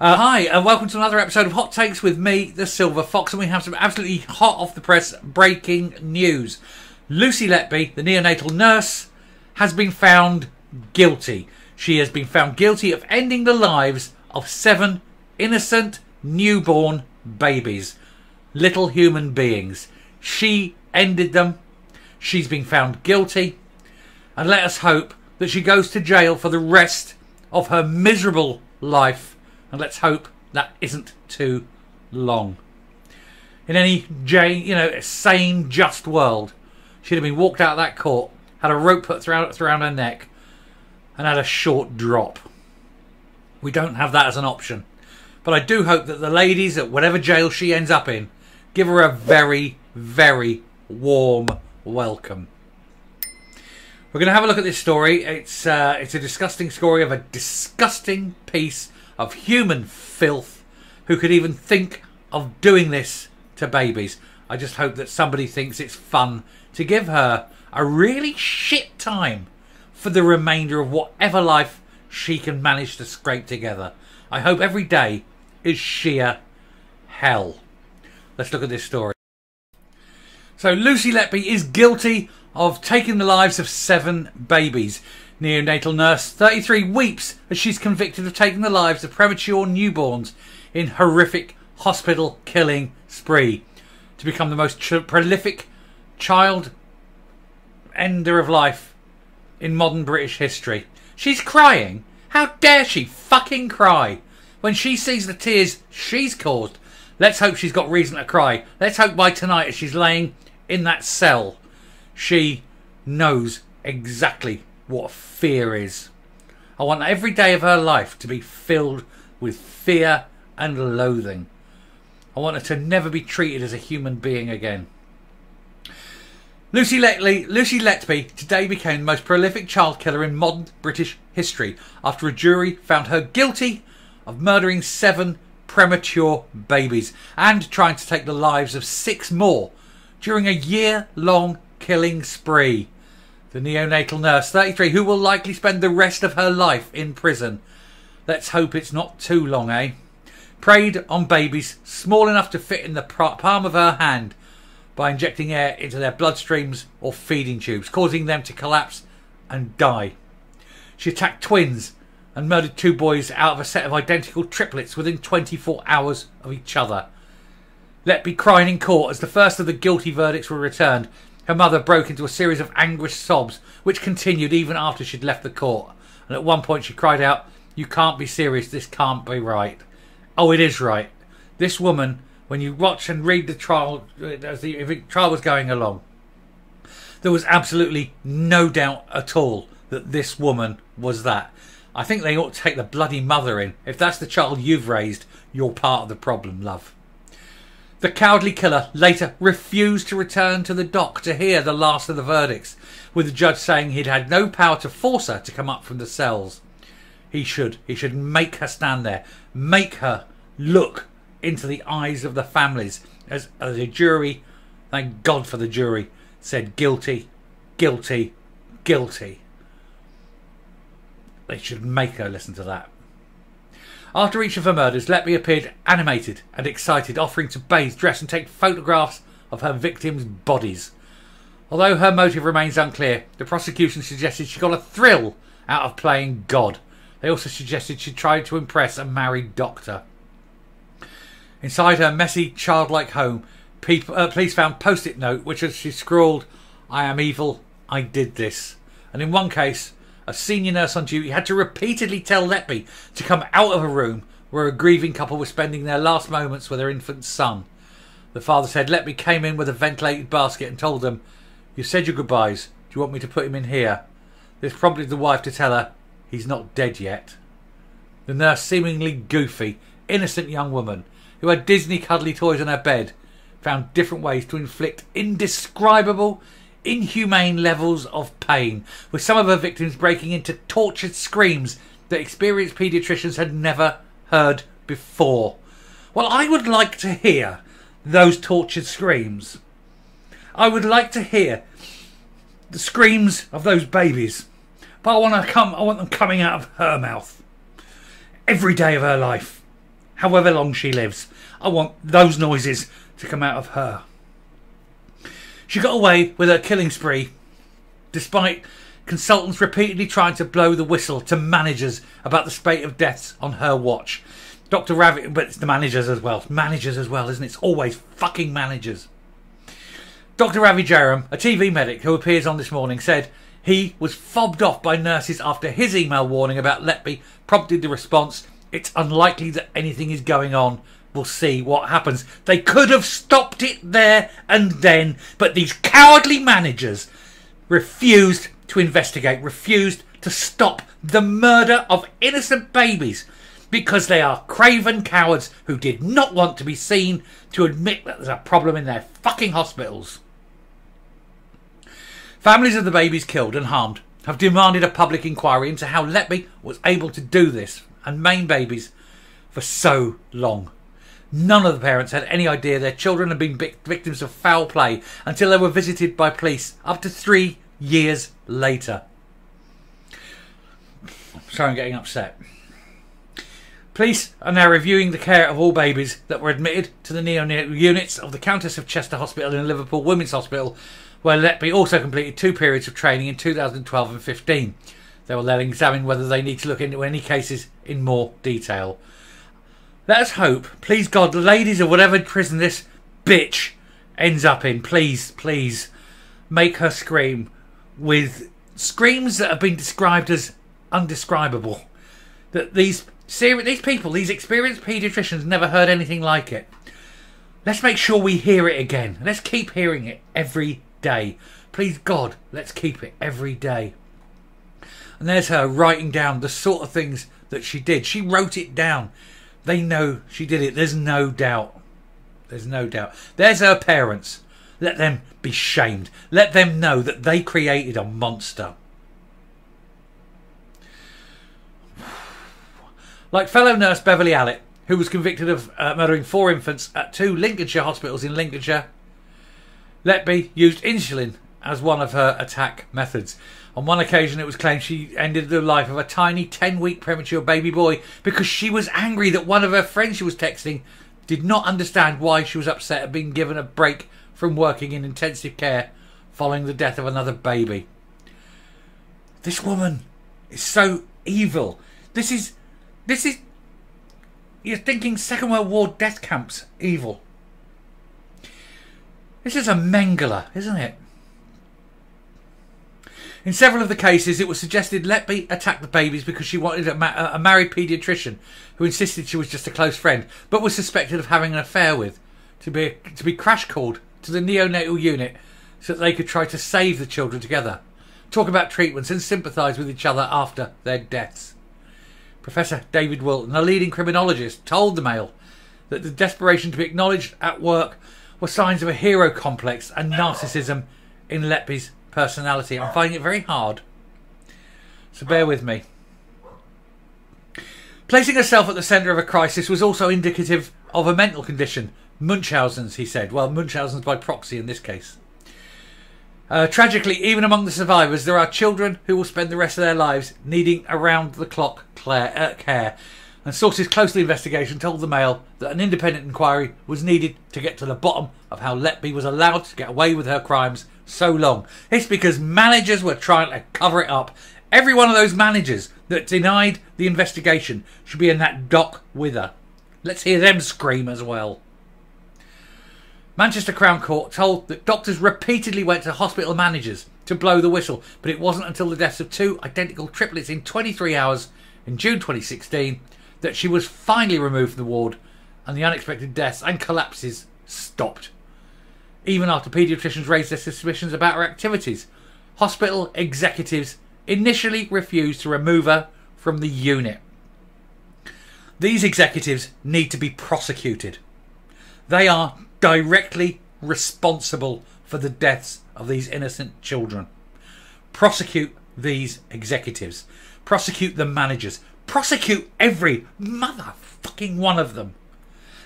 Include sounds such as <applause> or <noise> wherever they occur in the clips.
Uh, hi, and welcome to another episode of Hot Takes with me, the Silver Fox, and we have some absolutely hot off the press breaking news. Lucy Letby, the neonatal nurse, has been found guilty. She has been found guilty of ending the lives of seven innocent newborn babies, little human beings. She ended them. She's been found guilty, and let us hope that she goes to jail for the rest of her miserable life and let's hope that isn't too long. In any you know, sane, just world, she'd have been walked out of that court, had a rope put around, around her neck, and had a short drop. We don't have that as an option. But I do hope that the ladies at whatever jail she ends up in give her a very, very warm welcome. We're going to have a look at this story. It's uh, it's a disgusting story of a disgusting piece of human filth who could even think of doing this to babies. I just hope that somebody thinks it's fun to give her a really shit time for the remainder of whatever life she can manage to scrape together. I hope every day is sheer hell. Let's look at this story. So, Lucy Letby is guilty of taking the lives of seven babies. Neonatal nurse 33 weeps as she's convicted of taking the lives of premature newborns in horrific hospital killing spree to become the most prolific child ender of life in modern British history. She's crying. How dare she fucking cry when she sees the tears she's caused? Let's hope she's got reason to cry. Let's hope by tonight, as she's laying in that cell, she knows exactly what fear is. I want every day of her life to be filled with fear and loathing. I want her to never be treated as a human being again. Lucy Letby, Lucy Letby today became the most prolific child killer in modern British history after a jury found her guilty of murdering seven premature babies and trying to take the lives of six more during a year long killing spree the neonatal nurse, 33, who will likely spend the rest of her life in prison. Let's hope it's not too long, eh? Preyed on babies small enough to fit in the palm of her hand by injecting air into their bloodstreams or feeding tubes, causing them to collapse and die. She attacked twins and murdered two boys out of a set of identical triplets within 24 hours of each other. Letby crying in court as the first of the guilty verdicts were returned her mother broke into a series of anguished sobs, which continued even after she'd left the court. And at one point she cried out, You can't be serious, this can't be right. Oh, it is right. This woman, when you watch and read the trial, uh, as the, the trial was going along, there was absolutely no doubt at all that this woman was that. I think they ought to take the bloody mother in. If that's the child you've raised, you're part of the problem, love. The cowardly killer later refused to return to the dock to hear the last of the verdicts, with the judge saying he'd had no power to force her to come up from the cells. He should. He should make her stand there, make her look into the eyes of the families as, as the jury, thank God for the jury, said guilty, guilty, guilty. They should make her listen to that. After each of her murders, Letby appeared animated and excited, offering to bathe, dress, and take photographs of her victims' bodies. Although her motive remains unclear, the prosecution suggested she got a thrill out of playing God. They also suggested she tried to impress a married doctor. Inside her messy, childlike home, people, uh, police found post-it note which as she scrawled, "I am evil. I did this." And in one case, a senior nurse on duty had to repeatedly tell Letby to come out of a room where a grieving couple were spending their last moments with their infant son. The father said Letby came in with a ventilated basket and told them, You said your goodbyes. Do you want me to put him in here? This prompted the wife to tell her, He's not dead yet. The nurse, seemingly goofy, innocent young woman who had Disney cuddly toys on her bed, found different ways to inflict indescribable inhumane levels of pain, with some of her victims breaking into tortured screams that experienced paediatricians had never heard before. Well, I would like to hear those tortured screams. I would like to hear the screams of those babies, but I want to come. I want them coming out of her mouth every day of her life. however long she lives. I want those noises to come out of her. She got away with her killing spree despite consultants repeatedly trying to blow the whistle to managers about the spate of deaths on her watch. Dr. Ravi, but it's the managers as well. Managers as well, isn't it? It's always fucking managers. Dr. Ravi Jayaram, a TV medic who appears on this morning, said he was fobbed off by nurses after his email warning about Letby prompted the response, It's unlikely that anything is going on. We'll see what happens. They could have stopped it there and then, but these cowardly managers refused to investigate, refused to stop the murder of innocent babies because they are craven cowards who did not want to be seen to admit that there's a problem in their fucking hospitals. Families of the babies killed and harmed have demanded a public inquiry into how Letby was able to do this and maim babies for so long. None of the parents had any idea their children had been victims of foul play until they were visited by police up to three years later. Sorry, I'm getting upset. Police are now reviewing the care of all babies that were admitted to the neonatal units of the Countess of Chester Hospital in Liverpool Women's Hospital, where Letby also completed two periods of training in 2012 and 15. They will then examine whether they need to look into any cases in more detail. Let us hope, please God, the ladies of whatever prison this bitch ends up in, please, please, make her scream with screams that have been described as undescribable. That these Ser- these people, these experienced paediatricians, never heard anything like it. Let's make sure we hear it again. Let's keep hearing it every day. Please, God, let's keep it every day. And there's her writing down the sort of things that she did. She wrote it down. They know she did it. There's no doubt. There's no doubt. There's her parents. Let them be shamed. Let them know that they created a monster. Like fellow nurse Beverley Allitt, who was convicted of uh, murdering four infants at two Lincolnshire hospitals in Lincolnshire, Letby used insulin as one of her attack methods. On one occasion, it was claimed she ended the life of a tiny 10 week premature baby boy because she was angry that one of her friends she was texting did not understand why she was upset at being given a break from working in intensive care following the death of another baby. This woman is so evil. This is this is. You're thinking Second World War death camps evil. This is a Mengele, isn't it? In several of the cases, it was suggested Letby attack the babies because she wanted a, ma- a married paediatrician who insisted she was just a close friend, but was suspected of having an affair with, to be to be crash called to the neonatal unit so that they could try to save the children together, talk about treatments, and sympathise with each other after their deaths. Professor David Wilson, a leading criminologist, told the Mail that the desperation to be acknowledged at work were signs of a hero complex and narcissism in Letby's personality. I'm finding it very hard. So bear with me. Placing herself at the centre of a crisis was also indicative of a mental condition. Munchausen's, he said. Well, Munchausen's by proxy in this case. Uh, tragically, even among the survivors, there are children who will spend the rest of their lives needing around the clock uh, care. And sources close to the investigation told the Mail that an independent inquiry was needed to get to the bottom of how Letby was allowed to get away with her crimes so long. It's because managers were trying to cover it up. Every one of those managers that denied the investigation should be in that dock with her. Let's hear them scream as well. Manchester Crown Court told that doctors repeatedly went to hospital managers to blow the whistle, but it wasn't until the deaths of two identical triplets in 23 hours in June 2016 that she was finally removed from the ward and the unexpected deaths and collapses stopped. Even after paediatricians raised their suspicions about her activities, hospital executives initially refused to remove her from the unit. These executives need to be prosecuted. They are directly responsible for the deaths of these innocent children. Prosecute these executives. Prosecute the managers. Prosecute every motherfucking one of them.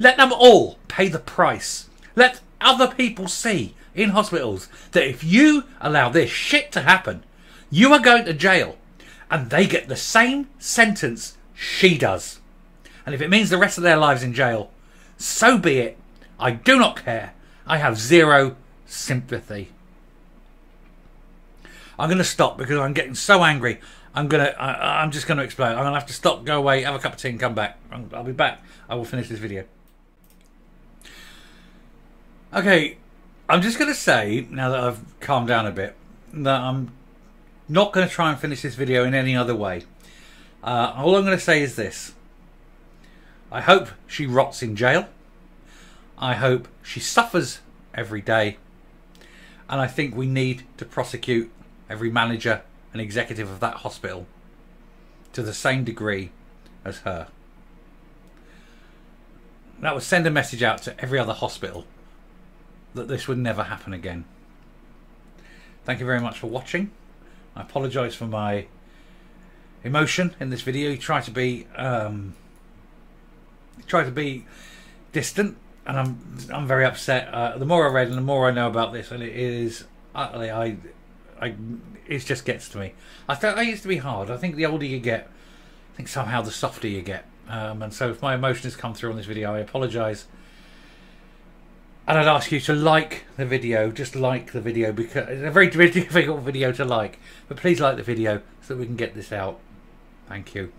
Let them all pay the price. Let other people see in hospitals that if you allow this shit to happen, you are going to jail and they get the same sentence she does. And if it means the rest of their lives in jail, so be it. I do not care. I have zero sympathy. I'm going to stop because I'm getting so angry. I'm gonna. I, I'm just going to explode. I'm going to have to stop, go away, have a cup of tea, and come back. I'll be back. I will finish this video. Okay, I'm just going to say now that I've calmed down a bit that I'm not going to try and finish this video in any other way. Uh, all I'm going to say is this. I hope she rots in jail. I hope she suffers every day. And I think we need to prosecute every manager and executive of that hospital to the same degree as her. That would send a message out to every other hospital that this would never happen again. Thank you very much for watching. I apologise for my emotion in this video. Try to be um, try to be distant, and I'm I'm very upset. Uh, the more I read and the more I know about this, and it is utterly I I it just gets to me. I thought I used to be hard. I think the older you get, I think somehow the softer you get. Um, and so if my emotions come through on this video, I apologise. And I'd ask you to like the video, just like the video because it's a very <laughs> difficult video to like. But please like the video so that we can get this out. Thank you.